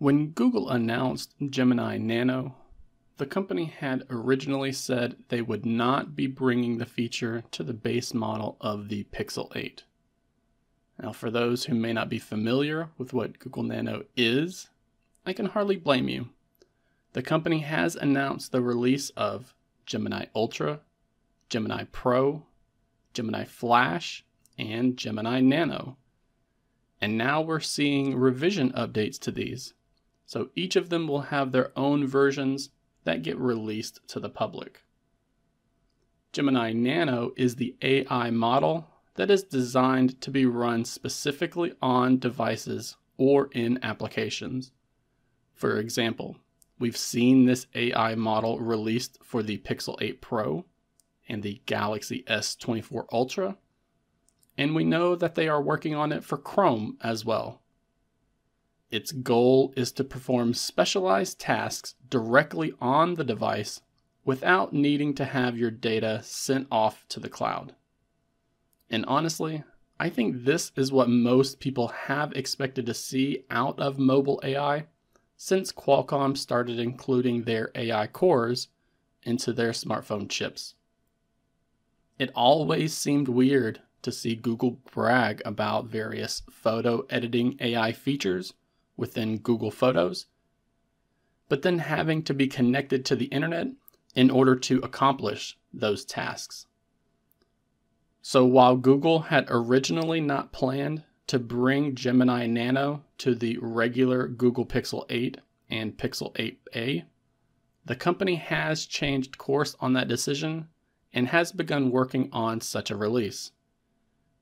When Google announced Gemini Nano, the company had originally said they would not be bringing the feature to the base model of the Pixel 8. Now, for those who may not be familiar with what Google Nano is, I can hardly blame you. The company has announced the release of Gemini Ultra, Gemini Pro, Gemini Flash, and Gemini Nano. And now we're seeing revision updates to these. So each of them will have their own versions that get released to the public. Gemini Nano is the AI model that is designed to be run specifically on devices or in applications. For example, we've seen this AI model released for the Pixel 8 Pro and the Galaxy S24 Ultra, and we know that they are working on it for Chrome as well. Its goal is to perform specialized tasks directly on the device without needing to have your data sent off to the cloud. And honestly, I think this is what most people have expected to see out of mobile AI since Qualcomm started including their AI cores into their smartphone chips. It always seemed weird to see Google brag about various photo editing AI features within Google Photos, but then having to be connected to the internet in order to accomplish those tasks. So while Google had originally not planned to bring Gemini Nano to the regular Google Pixel 8 and Pixel 8a, the company has changed course on that decision and has begun working on such a release.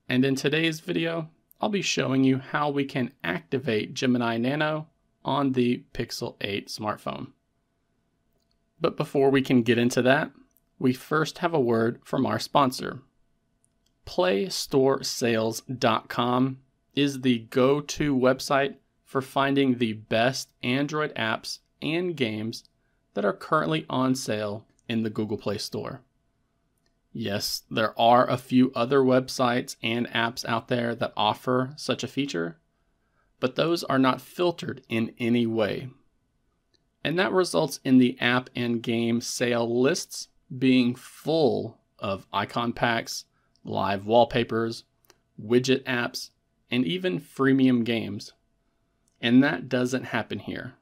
And in today's video, I'll be showing you how we can activate Gemini Nano on the Pixel 8 smartphone. But before we can get into that, we first have a word from our sponsor. PlayStoreSales.com is the go to website for finding the best Android apps and games that are currently on sale in the Google Play Store. Yes, there are a few other websites and apps out there that offer such a feature, but those are not filtered in any way. And that results in the app and game sale lists being full of icon packs, live wallpapers, widget apps, and even freemium games. And that doesn't happen here.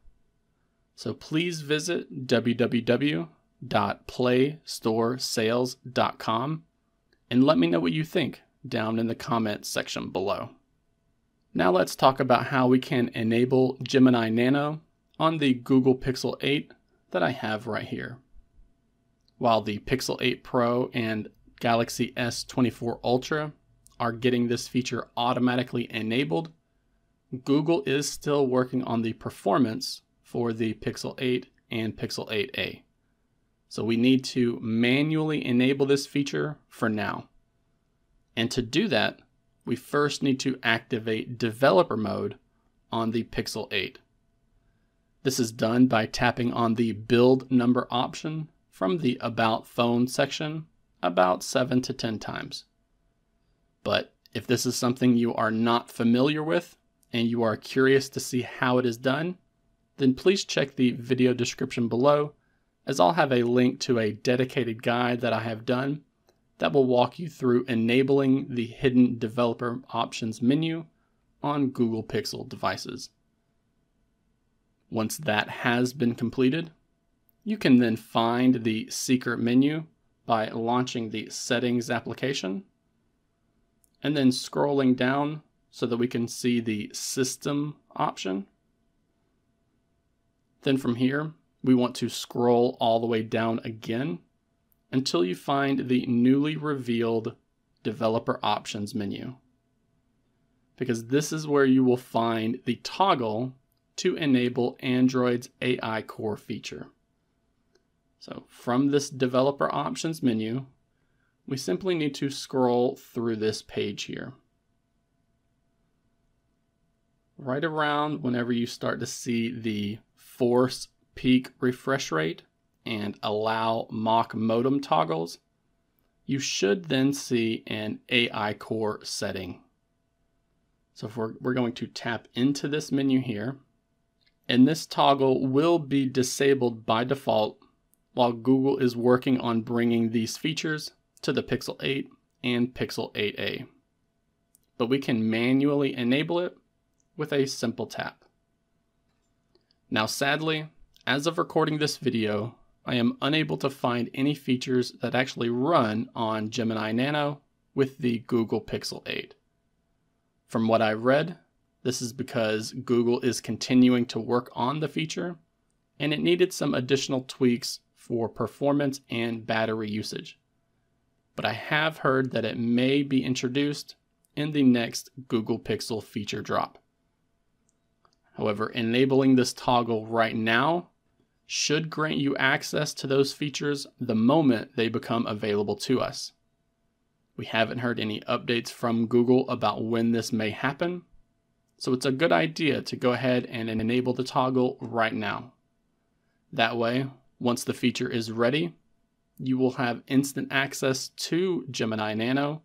So please visit www www.playstoresales.com and let me know what you think down in the comments section below. Now let's talk about how we can enable Gemini Nano on the Google Pixel 8 that I have right here. While the Pixel 8 Pro and Galaxy S24 Ultra are getting this feature automatically enabled, Google is still working on the performance for the Pixel 8 and Pixel 8a. So we need to manually enable this feature for now. And to do that, we first need to activate developer mode on the Pixel 8. This is done by tapping on the build number option from the about phone section about 7 to 10 times. But if this is something you are not familiar with and you are curious to see how it is done, then please check the video description below as I'll have a link to a dedicated guide that I have done that will walk you through enabling the hidden developer options menu on Google Pixel devices. Once that has been completed, you can then find the secret menu by launching the settings application and then scrolling down so that we can see the system option. Then from here, we want to scroll all the way down again until you find the newly revealed developer options menu. Because this is where you will find the toggle to enable Android's AI core feature. So from this developer options menu, we simply need to scroll through this page here. Right around whenever you start to see the force peak refresh rate and allow mock modem toggles, you should then see an AI core setting. So if we're, we're going to tap into this menu here, And this toggle will be disabled by default while Google is working on bringing these features to the Pixel 8 and Pixel 8a. But we can manually enable it with a simple tap. Now sadly, as of recording this video, I am unable to find any features that actually run on Gemini Nano with the Google Pixel 8. From what I've read, this is because Google is continuing to work on the feature and it needed some additional tweaks for performance and battery usage. But I have heard that it may be introduced in the next Google Pixel feature drop. However, enabling this toggle right now should grant you access to those features the moment they become available to us. We haven't heard any updates from Google about when this may happen, so it's a good idea to go ahead and enable the toggle right now. That way, once the feature is ready, you will have instant access to Gemini Nano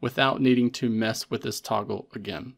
without needing to mess with this toggle again.